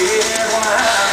Yeah, wow.